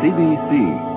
CBC,